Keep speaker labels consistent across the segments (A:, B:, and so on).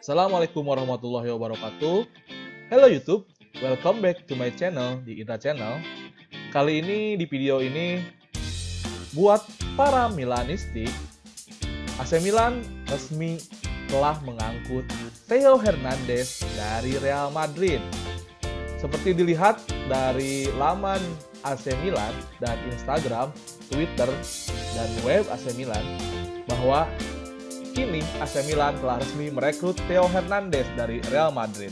A: Assalamualaikum warahmatullahi wabarakatuh. Hello YouTube, welcome back to my channel di Ita Channel. Kali ini di video ini buat para Milanistik, AC Milan resmi telah mengangkut Theo Hernandez dari Real Madrid. Seperti dilihat dari laman AC Milan dan Instagram, Twitter, dan web AC Milan bahwa Kini AC Milan telah resmi merekrut Theo Hernandez dari Real Madrid.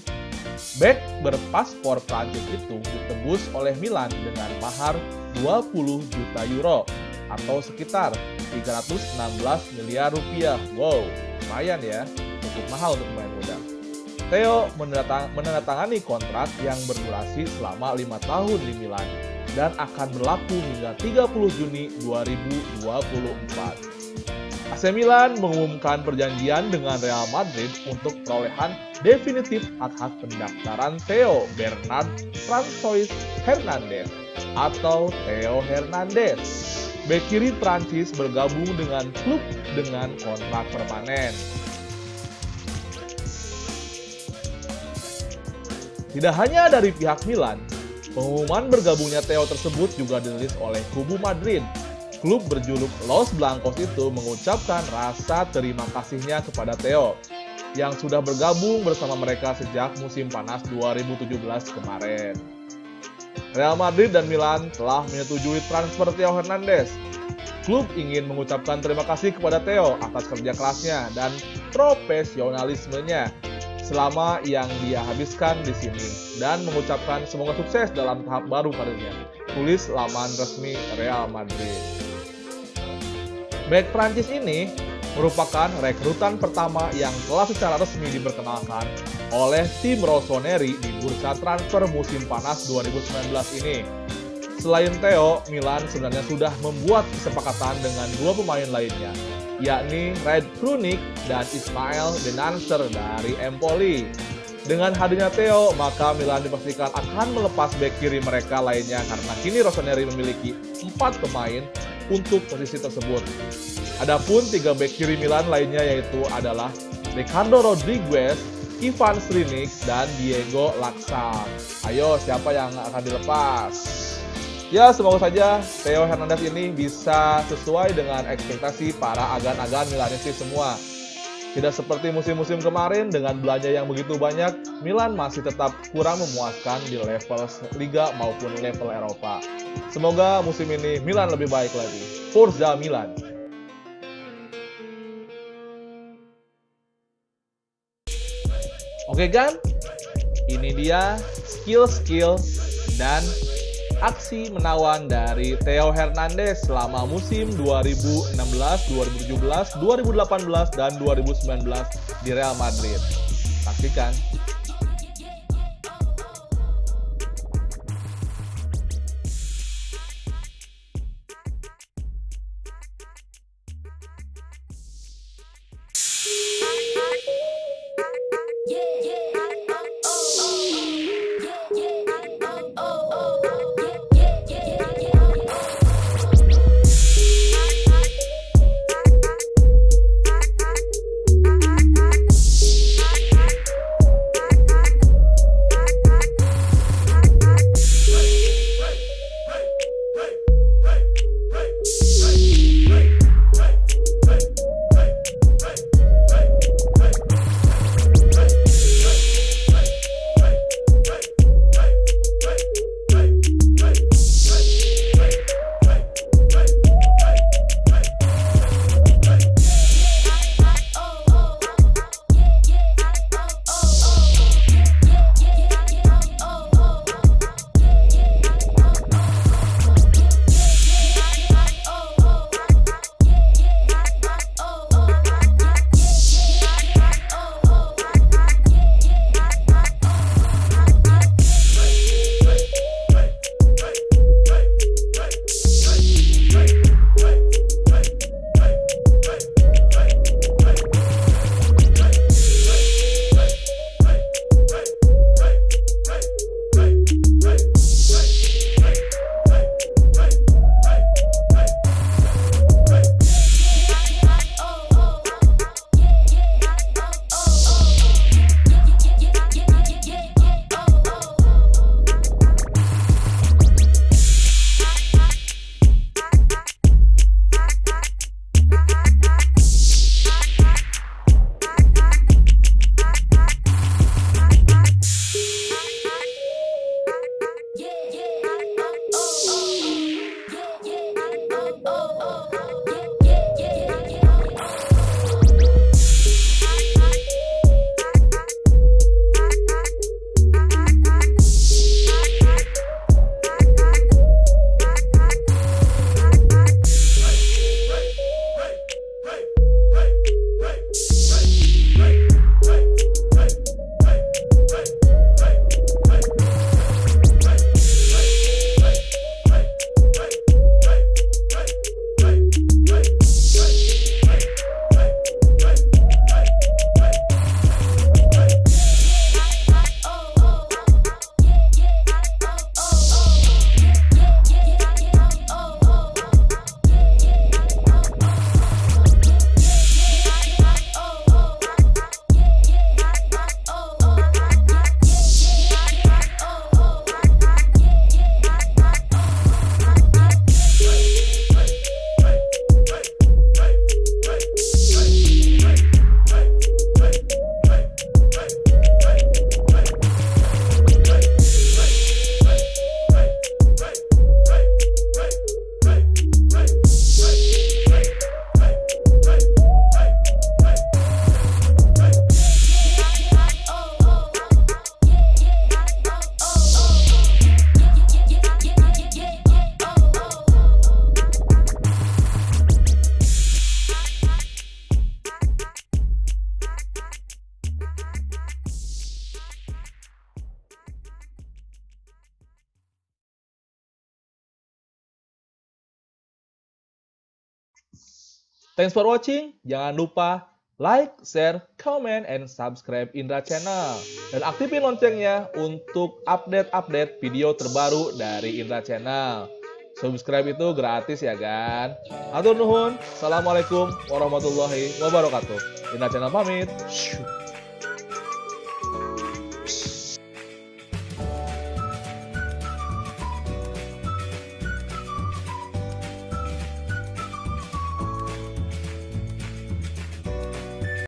A: Back berpaspor Prancis itu ditebus oleh Milan dengan mahar 20 juta euro atau sekitar 316 miliar rupiah. Wow, lumayan ya, cukup mahal untuk pemain muda. Theo menandatangani kontrak yang berdurasi selama lima tahun di Milan dan akan berlaku hingga 30 Juni 2024. AC Milan mengumumkan perjanjian dengan Real Madrid untuk perolehan definitif hak-hak pendaftaran Theo Bernard Francois Hernandez atau Theo Hernandez. Bek kiri Prancis bergabung dengan klub dengan kontrak permanen. Tidak hanya dari pihak Milan, pengumuman bergabungnya Theo tersebut juga dirilis oleh kubu Madrid klub berjuluk Los Blancos itu mengucapkan rasa terima kasihnya kepada Theo yang sudah bergabung bersama mereka sejak musim panas 2017 kemarin. Real Madrid dan Milan telah menyetujui transfer Theo Hernandez. Klub ingin mengucapkan terima kasih kepada Theo atas kerja kerasnya dan profesionalismenya selama yang dia habiskan di sini dan mengucapkan semoga sukses dalam tahap baru karirnya. Tulis laman resmi Real Madrid. Back Prancis ini merupakan rekrutan pertama yang telah secara resmi diperkenalkan oleh tim Rossoneri di bursa transfer musim panas 2019 ini. Selain Theo, Milan sebenarnya sudah membuat kesepakatan dengan dua pemain lainnya, yakni Red Krunik dan Ismail Benanser dari Empoli. Dengan hadirnya Theo, maka Milan dipastikan akan melepas bek kiri mereka lainnya karena kini Rossoneri memiliki empat pemain untuk posisi tersebut. Adapun tiga bek kiri Milan lainnya yaitu adalah Ricardo Rodriguez, Ivan Srinik, dan Diego Laksa. Ayo, siapa yang akan dilepas? Ya, semoga saja Theo Hernandez ini bisa sesuai dengan ekspektasi para agan-agan Milanisti semua. Tidak seperti musim-musim kemarin dengan belanja yang begitu banyak, Milan masih tetap kurang memuaskan di level Liga maupun level Eropa. Semoga musim ini Milan lebih baik lagi. Forza Milan! Oke kan? Ini dia skill-skill dan aksi menawan dari Theo Hernandez selama musim 2016, 2017, 2018, dan 2019 di Real Madrid. Saksikan Thanks for watching. Jangan lupa like, share, comment, and subscribe Indra Channel. Dan aktifin loncengnya untuk update-update video terbaru dari Indra Channel. Subscribe itu gratis ya kan? Atur nuhun. Assalamualaikum warahmatullahi wabarakatuh. Indra Channel pamit.